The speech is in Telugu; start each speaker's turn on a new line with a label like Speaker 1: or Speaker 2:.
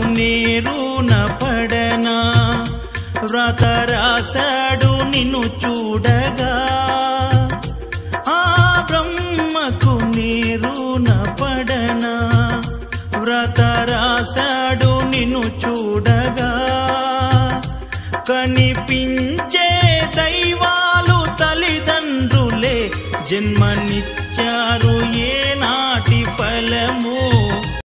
Speaker 1: నీరు నపడనా? వ్రత రాశాడు నిన్ను చూడగా. ఆ బ్రహ్మకు నీరు నపడనా? వ్రత రాశాడు నిన్ను చూడగా. కనిపించే దైవాలు తల్లిదండ్రులే జన్మనిచ్చారు